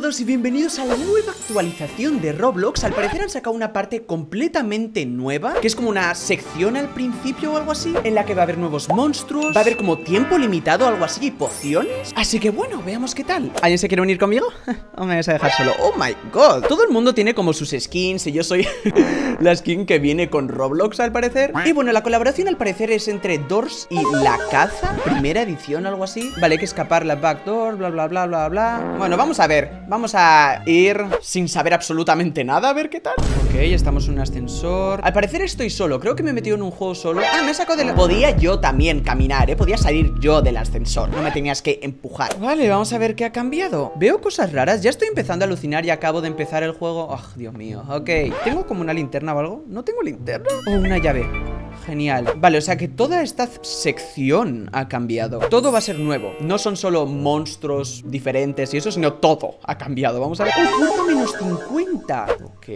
todos y bienvenidos a la nueva actualización de Roblox. Al parecer han sacado una parte completamente nueva Que es como una sección al principio o algo así En la que va a haber nuevos monstruos Va a haber como tiempo limitado algo así y pociones. Así que bueno, veamos qué tal. ¿Alguien se quiere unir conmigo? ¿O me vas a dejar solo? Oh my god. Todo el mundo tiene como sus skins y yo soy la skin que viene con Roblox al parecer. Y bueno, la colaboración al parecer es entre Doors y La Caza Primera edición algo así. Vale, hay que escapar la backdoor, bla bla bla bla bla. Bueno, vamos a ver Vamos a ir sin saber absolutamente nada A ver qué tal. Ok, estamos en un ascensor. Al parecer estoy solo, creo que me he metido en un juego solo. Ah, me he sacado de la... Podía yo también caminar, eh Podía salir yo del ascensor. No me tenías que empujar. Vale, vamos a ver qué ha cambiado. Veo cosas raras, ya estoy empezando a alucinar Y acabo de empezar el juego. Oh, Dios mío, ok. ¿Tengo como una linterna o algo? ¿No tengo linterna? O una llave Genial. Vale, o sea que toda esta sección ha cambiado. Todo va a ser nuevo. No son solo monstruos diferentes y eso, sino todo ha cambiado. Vamos a ver. ¡Oh, puerta menos 50! Ok.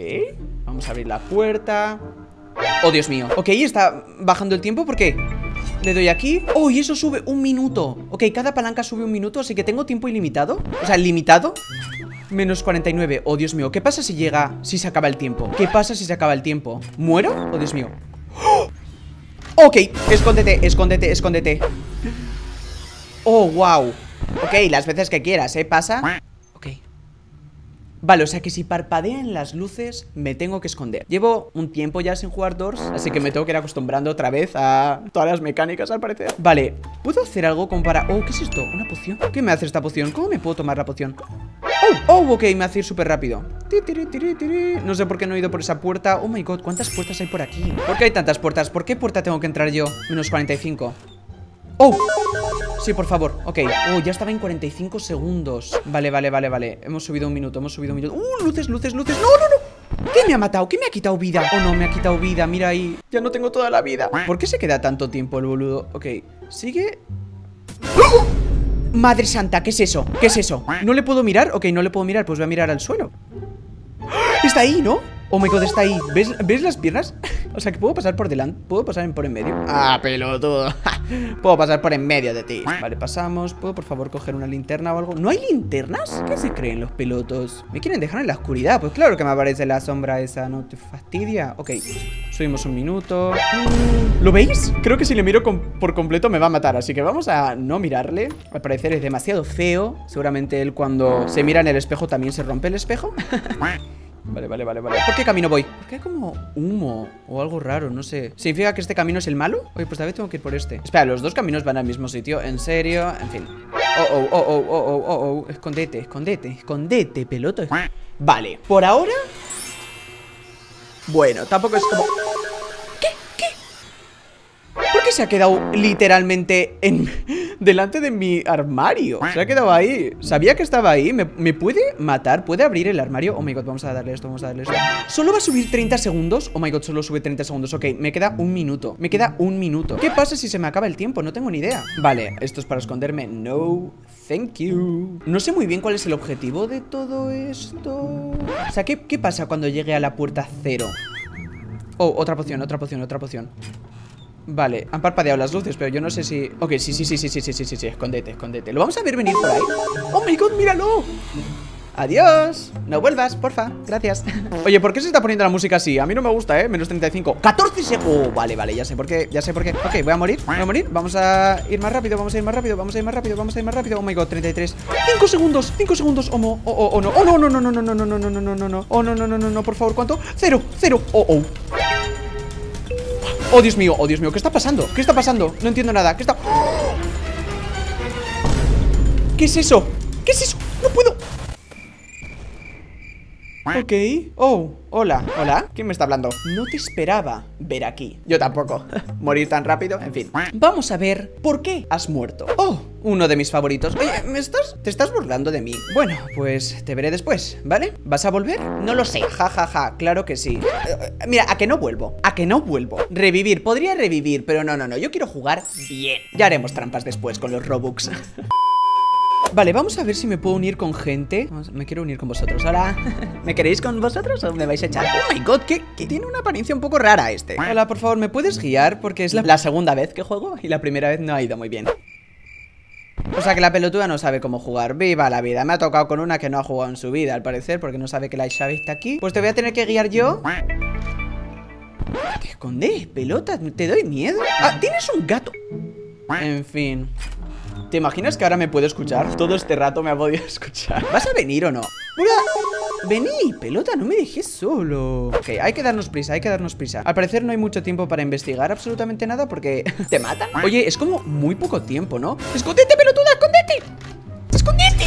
Vamos a abrir la puerta. Oh, Dios mío. Ok, está bajando el tiempo porque... Le doy aquí Oh, y eso sube un minuto Ok, cada palanca sube un minuto Así que tengo tiempo ilimitado O sea, limitado Menos 49 Oh, Dios mío ¿Qué pasa si llega Si se acaba el tiempo? ¿Qué pasa si se acaba el tiempo? ¿Muero? Oh, Dios mío. Ok, escóndete, escóndete, escóndete. Oh, wow. Ok, las veces que quieras, ¿eh? Pasa Vale, o sea que si parpadean las luces Me tengo que esconder Llevo un tiempo ya sin jugar Doors Así que me tengo que ir acostumbrando otra vez A todas las mecánicas al parecer Vale, ¿puedo hacer algo como para... Oh, ¿qué es esto? ¿Una poción? ¿Qué me hace esta poción? ¿Cómo me puedo tomar la poción? Oh, oh, ok, me hace ir súper rápido No sé por qué no he ido por esa puerta Oh my god, ¿cuántas puertas hay por aquí? ¿Por qué hay tantas puertas? ¿Por qué puerta tengo que entrar yo? Menos 45 Oh, sí, por favor, ok. Oh, ya estaba en 45 segundos. Vale, vale, vale, vale. Hemos subido un minuto, hemos subido un minuto. Uh, luces, luces, luces. No, no, no ¿Qué me ha matado? ¿Qué me ha quitado vida? Oh, no, me ha quitado vida, mira ahí. Ya no tengo toda la vida. ¿Por qué se queda tanto tiempo el boludo? Ok, sigue. ¡Oh! Madre santa, ¿qué es eso? ¿Qué es eso? ¿No le puedo mirar? Ok, no le puedo mirar, pues voy a mirar al suelo. Está ahí, ¿no? Oh my god, está ahí ¿Ves, ¿Ves las piernas? o sea, que puedo pasar por delante ¿Puedo pasar por en medio? Ah, pelotudo Puedo pasar por en medio de ti Vale, pasamos ¿Puedo por favor coger una linterna o algo? ¿No hay linternas? ¿Qué se creen los pelotos? ¿Me quieren dejar en la oscuridad? Pues claro que me aparece la sombra esa ¿No te fastidia? Ok Subimos un minuto ¿Lo veis? Creo que si le miro por completo me va a matar Así que vamos a no mirarle Al parecer es demasiado feo Seguramente él cuando se mira en el espejo también se rompe el espejo Vale, vale, vale, vale ¿Por qué camino voy? Porque hay como humo o algo raro, no sé ¿Significa que este camino es el malo? Oye, pues tal vez tengo que ir por este Espera, los dos caminos van al mismo sitio ¿En serio? En fin Oh, oh, oh, oh, oh, oh, oh, oh Escondete, escondete, escondete, peloto Vale, por ahora Bueno, tampoco es como... ¿Qué? ¿Qué? ¿Por qué se ha quedado literalmente en delante de mi armario. Se ha quedado ahí. Sabía que estaba ahí. ¿Me, puede matar? ¿Puede abrir el armario? Oh my god, vamos a darle esto, vamos a darle esto. ¿Solo va a subir 30 segundos? Oh my god, solo sube 30 segundos. Ok, me queda un minuto. Me queda un minuto. ¿Qué pasa si se me acaba el tiempo? No tengo ni idea. Vale, esto es para esconderme. No, thank you. No sé muy bien cuál es el objetivo de todo esto. O sea, ¿qué, qué pasa cuando llegue a la puerta cero? Oh, otra poción, otra poción, otra poción Vale, han parpadeado las luces, pero yo no sé si... Ok, sí, sí, sí, sí, sí, sí, sí, sí, sí, escondete, escondete ¿Lo vamos a ver venir por ahí? ¡Oh, my God, míralo! Adiós No vuelvas, porfa, gracias Oye, ¿por qué se está poniendo la música así? A mí no me gusta, ¿eh? Menos 35 ¡14 segundos! Oh, vale, vale, ya sé por qué, ya sé por qué Ok, voy a morir, voy a morir Vamos a ir más rápido, vamos a ir más rápido Vamos a ir más rápido, vamos a ir más rápido Oh my God, 33 5 segundos, 5 segundos Oh, oh, oh, oh, no Oh, no, no, no, no, no, no, no, no, no, no, no, no Oh, no, no, no, no, no, por favor, ¿cuánto? Cero, cero Oh, oh Oh, Dios mío, oh, Dios mío, ¿qué está pasando? ¿Qué está pasando? No entiendo nada, ¿qué está...? ¿Qué es eso? ¿Qué es eso? ¡No puedo! Ok, oh, hola, hola. ¿Quién me está hablando? No te esperaba ver aquí. Yo tampoco, morir tan rápido, en fin. Vamos a ver por qué has muerto. Oh, uno de mis favoritos. Oye, ¿me estás? ¿Te estás burlando de mí? Bueno, pues te veré después, ¿vale? ¿Vas a volver? No lo sé, ja, ja, ja, claro que sí. Eh, Mira, a que no vuelvo, a que no vuelvo. Revivir, podría revivir, pero no, no, no. Yo quiero jugar bien. Ya haremos trampas después con los Robux Vale, vamos a ver si me puedo unir con gente Me quiero unir con vosotros Hola ¿Me queréis con vosotros o me vais a echar? Oh my god, que, tiene una apariencia un poco rara este Hola, por favor, ¿me puedes guiar? Porque es la, segunda vez que juego Y la primera vez no ha ido muy bien O sea que la pelotuda no sabe cómo jugar. Viva la vida. Me ha tocado con una que no ha jugado en su vida, al parecer, porque no sabe que la llave está aquí. Pues te voy a tener que guiar yo. ¿Te escondes, pelota? ¿Te doy miedo? Ah, tienes un gato. En fin. ¿Te imaginas que ahora me puedo escuchar? Todo este rato me ha podido escuchar. ¿Vas a venir o no? Vení, pelota, no me dejes solo Ok, hay que darnos prisa, hay que darnos prisa Al parecer no hay mucho tiempo para investigar absolutamente nada Porque te matan Oye, es como muy poco tiempo, ¿no? ¡Escóndete, pelotuda, escóndete!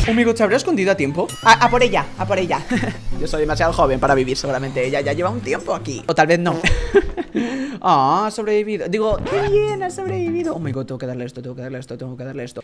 Amigo, ¿se habrá escondido a tiempo? A, a por ella, a por ella. Yo soy demasiado joven para vivir, seguramente Ella. Ya lleva un tiempo aquí. O tal vez no. Ah, ha sobrevivido. Digo, qué bien, ha sobrevivido. Oh my god, tengo que darle esto, tengo que darle esto, tengo que darle esto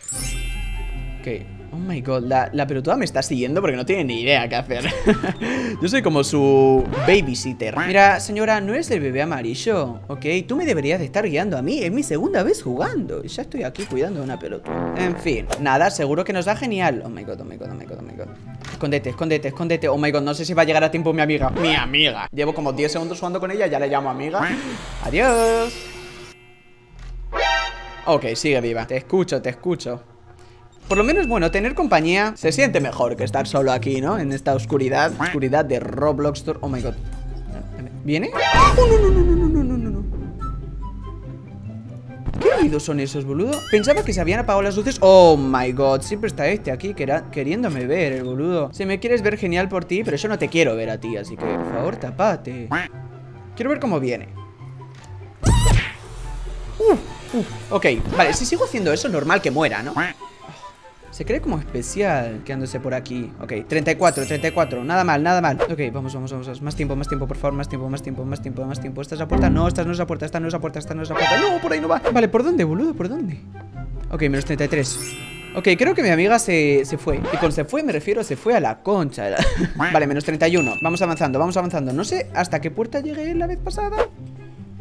Ok, oh my god, la, pelotuda me está siguiendo porque no tiene ni idea qué hacer. Yo soy como su babysitter. Mira, señora, no es el bebé amarillo, ok Tú me deberías de estar guiando a mí, es mi segunda vez jugando. Ya estoy aquí cuidando a una pelotuda. En fin, nada, seguro que nos da genial. Oh my god, oh my god, oh my god, oh my god. Escóndete, escóndete, escóndete Oh my god, no sé si va a llegar a tiempo mi amiga. Mi amiga. Llevo como 10 segundos jugando con ella, ya le llamo amiga. Adiós. Ok, sigue viva. Te escucho, te escucho por lo menos, bueno, tener compañía se siente mejor que estar solo aquí, ¿no? En esta oscuridad, oscuridad de Roblox Oh my god ¿Viene? ¡Oh, no, no, no, no, no, no, no, no! ¿Qué ruidos son esos, boludo? Pensaba que se habían apagado las luces Oh my god, siempre está este aquí Queriéndome ver, el boludo Si me quieres ver, genial por ti Pero yo no te quiero ver a ti, así que por favor, tapate Quiero ver cómo viene uh, uh, Ok, vale, si sigo haciendo eso, normal que muera, ¿no? Se cree como especial quedándose por aquí. Ok, 34, 34, nada mal, nada mal. Ok, vamos, vamos, vamos, más tiempo, más tiempo, por favor. Más tiempo, más tiempo, más tiempo, más tiempo. ¿Esta es la puerta? No, esta no es la puerta, esta no es la puerta, esta no es la puerta. No, por ahí no va. Vale, ¿por dónde, boludo? ¿Por dónde? Ok, menos 33 Ok, creo que mi amiga se, se fue. Y con se fue me refiero se fue a la concha Vale, menos 31 Vamos avanzando, vamos avanzando. No sé hasta qué puerta llegué la vez pasada.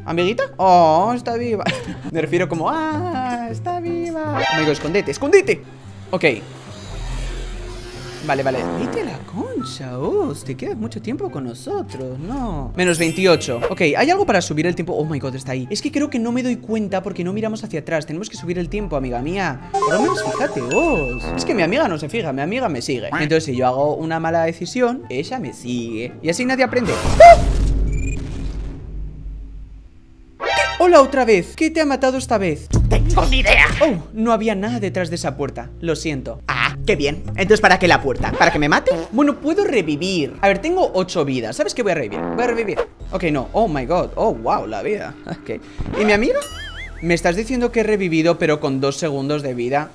¿Amiguita? Oh, está viva. Me refiero como, ah, está viva Amigo, escondete, escondete Ok. Vale, vale. Vete la concha, os Te quedas mucho tiempo con nosotros, no. Menos 28 Ok, ¿hay algo para subir el tiempo? Oh my god, está ahí. Es que creo que no me doy cuenta porque no miramos hacia atrás. Tenemos que subir el tiempo, amiga mía. Por lo menos fíjate, os Es que mi amiga no se fija, mi amiga me sigue. Entonces si yo hago una mala decisión Ella me sigue. Y así nadie aprende. ¡Oh! Hola otra vez, ¿qué te ha matado esta vez? Tengo ni idea. Oh, no había nada detrás de esa puerta, lo siento. Ah, qué bien, entonces ¿para qué la puerta? ¿Para que me mate? Bueno, puedo revivir. A ver, tengo 8 vidas, ¿sabes qué voy a revivir? Voy a revivir. Ok, no, oh my god, oh wow, la vida. Ok, ¿y mi amiga? Me estás diciendo que he revivido pero con 2 segundos de vida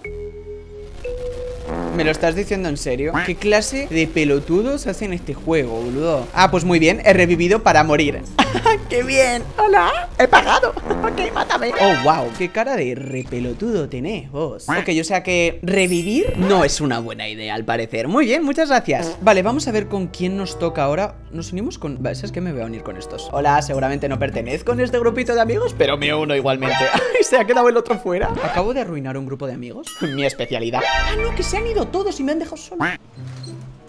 ¿Me lo estás diciendo en serio? ¿Qué clase de pelotudos hacen este juego, boludo? Ah, pues muy bien, he revivido para morir ¡Qué bien! ¡Hola! ¡He pagado! Ok, mátame Oh, wow, qué cara de repelotudo tenés vos Ok, o sea que revivir no es una buena idea al parecer Muy bien, muchas gracias Vale, vamos a ver con quién nos toca ahora Nos unimos con... Vale, ¿sabes qué? Me voy a unir con estos Hola, seguramente no pertenezco a este grupito de amigos Pero me uno igualmente ¡Ay, se ha quedado el otro fuera! Acabo de arruinar un grupo de amigos Mi especialidad Ah, no, que se han ido todos y me han dejado solo.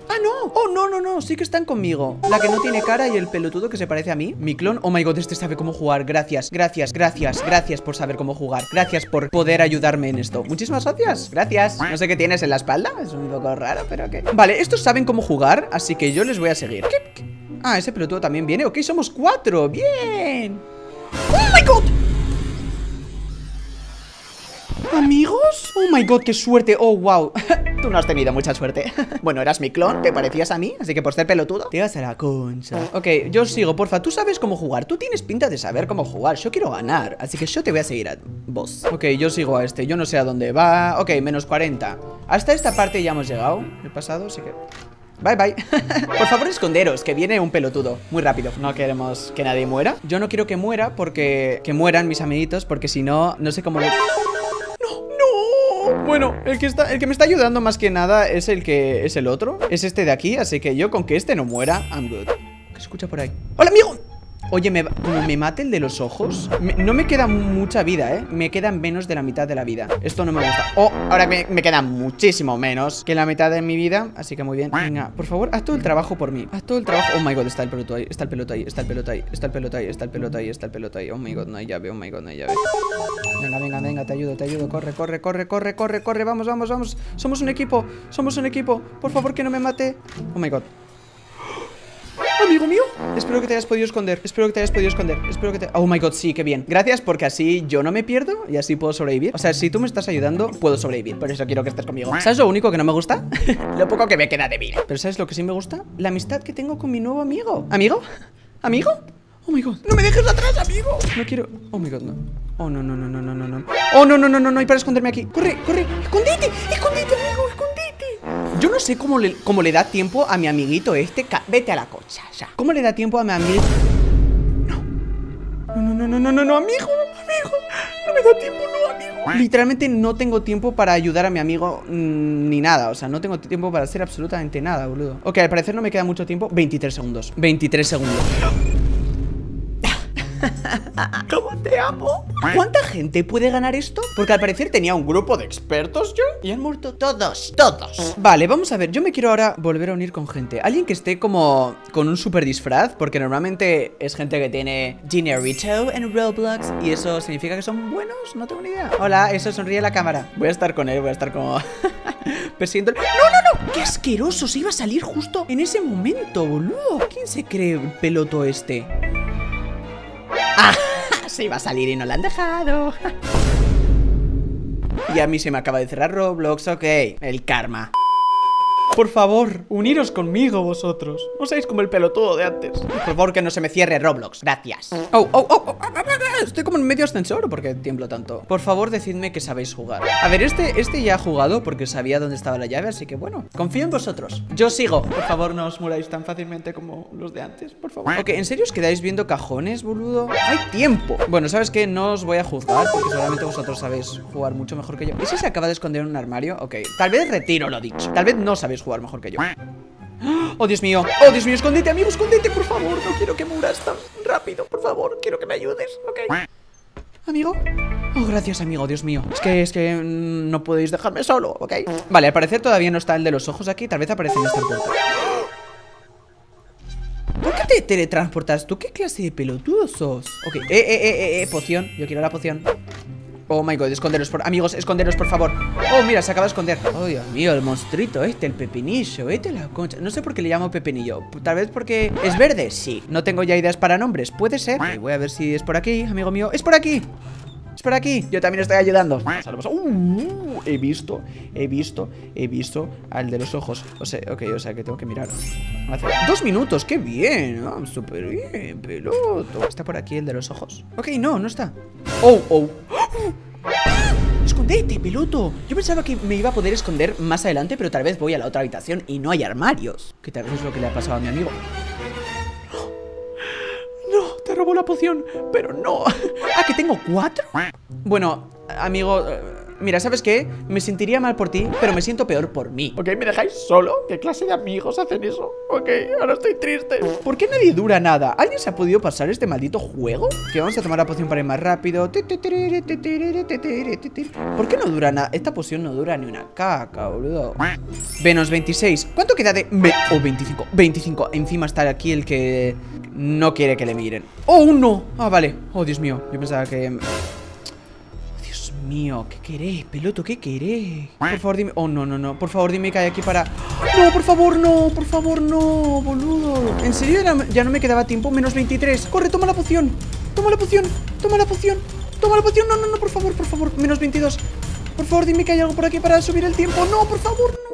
¡Ah, no! ¡Oh, no, no, no! Sí que están conmigo. La que no tiene cara y el pelotudo que se parece a mí. Mi clon. Oh my god, este sabe cómo jugar. Gracias, gracias, gracias Gracias por saber cómo jugar. Gracias por poder ayudarme en esto. Muchísimas gracias. Gracias. No sé qué tienes en la espalda. Es un poco raro, pero ok Vale, estos saben cómo jugar Así que yo les voy a seguir. ¿Qué? Ah, ese pelotudo también viene. Ok, somos cuatro. ¡Bien! ¿Amigos? Oh my god, qué suerte. Oh, wow. Tú no has tenido mucha suerte. Bueno, eras mi clon, te parecías a mí Así que por ser pelotudo, te vas a la concha. Ok, yo sigo, porfa, tú sabes cómo jugar. Tú tienes pinta de saber cómo jugar. Yo quiero ganar, así que yo te voy a seguir a vos. Ok, yo sigo a este, yo no sé a dónde va. Ok, menos 40 Hasta esta parte ya hemos llegado El pasado, así que... Bye bye. Por favor esconderos, que viene un pelotudo. Muy rápido, no queremos que nadie muera. Yo no quiero que muera porque... Que mueran mis amiguitos Porque si no, no sé cómo... Bueno, el que, está, el que me está ayudando más que nada es el que es el otro Es este de aquí, así que yo con que este no muera I'm good ¿Qué se escucha por ahí? ¡Hola, amigo! Oye, me, como me mate el de los ojos No me queda mucha vida, ¿eh? Me quedan menos de la mitad de la vida. Esto no me gusta. Oh, ahora me, me queda muchísimo menos Que la mitad de mi vida Así que muy bien. Venga, por favor, haz todo el trabajo por mí. Haz todo el trabajo. Oh my god, está el peloto ahí Está el peloto ahí Está el peloto ahí Está el peloto ahí Está el peloto ahí Está el peloto ahí. Oh my god, no hay llave Oh my god, no hay llave. Venga, venga, venga, te ayudo, te ayudo. Corre, corre, corre, corre, corre, corre. Vamos, vamos, vamos. Somos un equipo Somos un equipo. Por favor, que no me mate. Oh my god Amigo mío, espero que te hayas podido esconder Espero que te hayas podido esconder Espero que te... Oh my god, sí, qué bien. Gracias porque así yo no me pierdo Y así puedo sobrevivir. O sea, si tú me estás ayudando, puedo sobrevivir Por eso quiero que estés conmigo. ¿Sabes lo único que no me gusta? lo poco que me queda de vida. Pero ¿sabes lo que sí me gusta? La amistad que tengo con mi nuevo amigo. ¿Amigo? ¿Amigo? Oh my god. ¡No me dejes atrás, amigo! No quiero... Oh my god, no. Oh no, no, no, no, no, no, Oh no, no, no, no, no hay para esconderme aquí. Corre, corre. Escondite, escondite Yo no sé cómo le, cómo le da tiempo a mi amiguito este Vete a la cocha, ya. ¿Cómo le da tiempo a mi amigo? No. No, no, no, no, no, no, amigo, amigo. No me da tiempo, no, amigo. Literalmente no tengo tiempo para ayudar a mi amigo mm, Ni nada, o sea, no tengo tiempo para hacer absolutamente nada, boludo. Ok, al parecer no me queda mucho tiempo. 23 segundos. 23 segundos ¿Cómo te amo? ¿Cuánta gente puede ganar esto? Porque al parecer tenía un grupo de expertos yo Y han muerto todos, todos Vale, vamos a ver, yo me quiero ahora volver a unir con gente Alguien que esté como con un super disfraz Porque normalmente es gente que tiene dinerito en Roblox Y eso significa que son buenos, no tengo ni idea Hola, eso sonríe a la cámara Voy a estar con él, voy a estar como... persiguiendo ¡No, no, no! ¡Qué asqueroso! Se iba a salir justo en ese momento, boludo ¿Quién se cree el peloto este? ¡Ah! Se iba a salir y no la han dejado. y a mí se me acaba de cerrar Roblox, ok. El karma. Por favor, uniros conmigo vosotros. No seáis como el pelotudo de antes. Por favor, que no se me cierre Roblox. Gracias. Oh, oh, oh, oh, Estoy como en medio ascensor porque tiemblo tanto. Por favor, decidme que sabéis jugar. A ver, este, este ya ha jugado porque sabía dónde estaba la llave, así que bueno, confío en vosotros. Yo sigo. Por favor, no os muráis tan fácilmente como los de antes, por favor. Ok, ¿en serio os quedáis viendo cajones, boludo? Hay tiempo. Bueno, ¿sabes qué? No os voy a juzgar porque seguramente vosotros sabéis jugar mucho mejor que yo. ¿Y si se acaba de esconder en un armario? Ok, tal vez retiro lo dicho. Tal vez no sabéis jugar mejor que yo. Oh, Dios mío. Oh, Dios mío, escondete, amigo, escondete, por favor. No quiero que muras tan rápido, por favor. Quiero que me ayudes, ok. Amigo. Oh, gracias, amigo, Dios mío. Es que, es que mm, no podéis dejarme solo, ¿ok? Vale, al parecer todavía no está el de los ojos aquí. Tal vez aparece en esta puerta. ¿Por qué te teletransportas? ¿Tú qué clase de pelotudo sos? Ok, eh, eh, eh, eh, eh, poción. Yo quiero la poción. Oh my god, esconderos por... Amigos, esconderos por favor. Oh, mira, se acaba de esconder. Oh, Dios mío, el monstruito este, el pepinillo Este la concha. No sé por qué le llamo pepinillo. Tal vez porque... ¿Es verde? Sí No tengo ya ideas para nombres. Puede ser. Ok, Voy a ver si es por aquí, amigo mío. ¡Es por aquí! Es por aquí, yo también estoy ayudando. Uh, He visto, he visto, he visto al de los ojos O sea, ok, o sea que tengo que mirar Dos minutos, qué bien ah, Súper bien, peloto ¿Está por aquí el de los ojos? Ok, no, no está Oh, oh ¡Escondete, peloto! Yo pensaba que me iba a poder esconder más adelante, pero tal vez voy a la otra habitación y no hay armarios. Que tal vez es lo que le ha pasado a mi amigo. Robó la poción, pero no. ¿Ah, que tengo cuatro? Bueno, amigo, eh, mira, ¿sabes qué? Me sentiría mal por ti, pero me siento peor por mí. ¿Ok? ¿Me dejáis solo? ¿Qué clase de amigos hacen eso? Ok, ahora estoy triste. ¿Por qué nadie dura nada? ¿Alguien se ha podido pasar este maldito juego? Que vamos a tomar la poción para ir más rápido. ¿Por qué no dura nada? Esta poción no dura ni una caca, boludo. Menos 26. ¿Cuánto queda de...? Ve oh, 25. 25. Encima está aquí el que no quiere que le miren. ¡Oh, no! Ah, vale. Oh, Dios mío. Yo pensaba que... Dios mío, ¿qué querés, peloto? ¿Qué querés? Por favor, dime... Oh, no, no, no Por favor, dime que hay aquí para... No, por favor, no Por favor, no, boludo ¿En serio ya, ya no me quedaba tiempo? Menos 23 Corre, toma la poción Toma la poción Toma la poción Toma la poción No, no, no, por favor, por favor Menos 22 Por favor, dime que hay algo por aquí para subir el tiempo No, por favor, no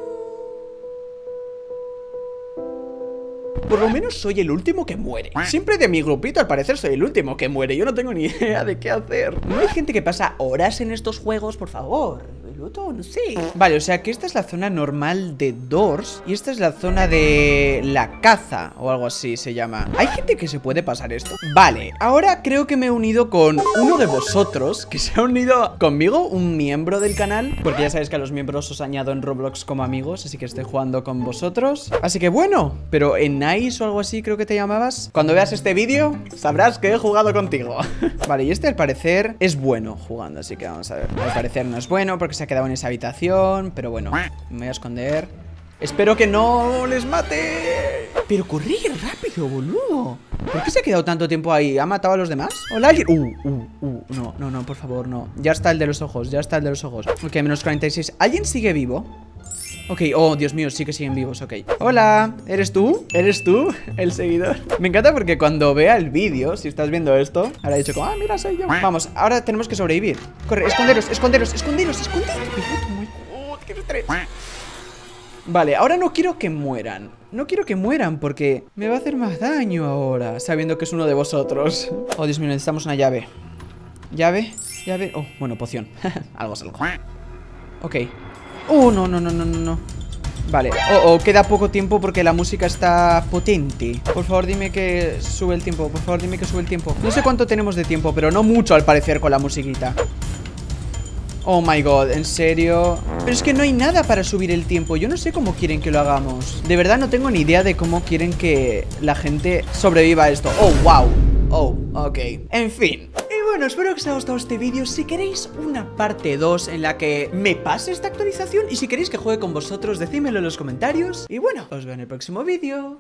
Por lo menos soy el último que muere. Siempre de mi grupito, al parecer, soy el último que muere. Yo no tengo ni idea de qué hacer. No hay gente que pasa horas en estos juegos, por favor. No sé. Vale, o sea que esta es la zona normal de Doors y esta es la zona de la caza o algo así se llama. ¿Hay gente que se puede pasar esto? Vale, ahora creo que me he unido con uno de vosotros que se ha unido conmigo, un miembro del canal, porque ya sabéis que a los miembros os añado en Roblox como amigos, así que estoy jugando con vosotros. Así que bueno, pero en Nice o algo así creo que te llamabas. Cuando veas este vídeo, sabrás que he jugado contigo. vale, y este al parecer es bueno jugando, así que vamos a ver. Al parecer no es bueno porque se ha quedado en esa habitación, pero bueno, me voy a esconder. Espero que no les mate. Pero corre rápido, boludo. ¿Por qué se ha quedado tanto tiempo ahí? ¿Ha matado a los demás? ¿Hola alguien? Uh, uh, uh, no, no, no, por favor, no. Ya está el de los ojos, ya está el de los ojos. Ok, menos 46. ¿Alguien sigue vivo? Ok, oh, Dios mío, sí que siguen vivos, ok. Hola, ¿eres tú? ¿Eres tú? El seguidor Me encanta porque cuando vea el vídeo, si estás viendo esto Ahora he dicho como, ah, mira, soy yo Vamos, ahora tenemos que sobrevivir. Corre, esconderos, esconderos, esconderos, esconderos estrés. Vale, ahora no quiero que mueran. No quiero que mueran porque me va a hacer más daño ahora Sabiendo que es uno de vosotros. Oh, Dios mío, necesitamos una llave. Llave, llave, oh, bueno, poción. Algo es algo. Ok Oh, no, no, no, no, no Vale, oh, oh, queda poco tiempo porque la música está potente. Por favor dime que sube el tiempo Por favor dime que sube el tiempo. No sé cuánto tenemos de tiempo, pero no mucho al parecer con la musiquita. Oh my god, ¿en serio? Pero es que no hay nada para subir el tiempo. Yo no sé cómo quieren que lo hagamos. De verdad no tengo ni idea de cómo quieren que la gente sobreviva a esto. Oh, wow. Oh, ok. En fin bueno, espero que os haya gustado este vídeo. Si queréis una parte 2 en la que me pase esta actualización Y si queréis que juegue con vosotros, decídmelo en los comentarios. Y bueno, os veo en el próximo vídeo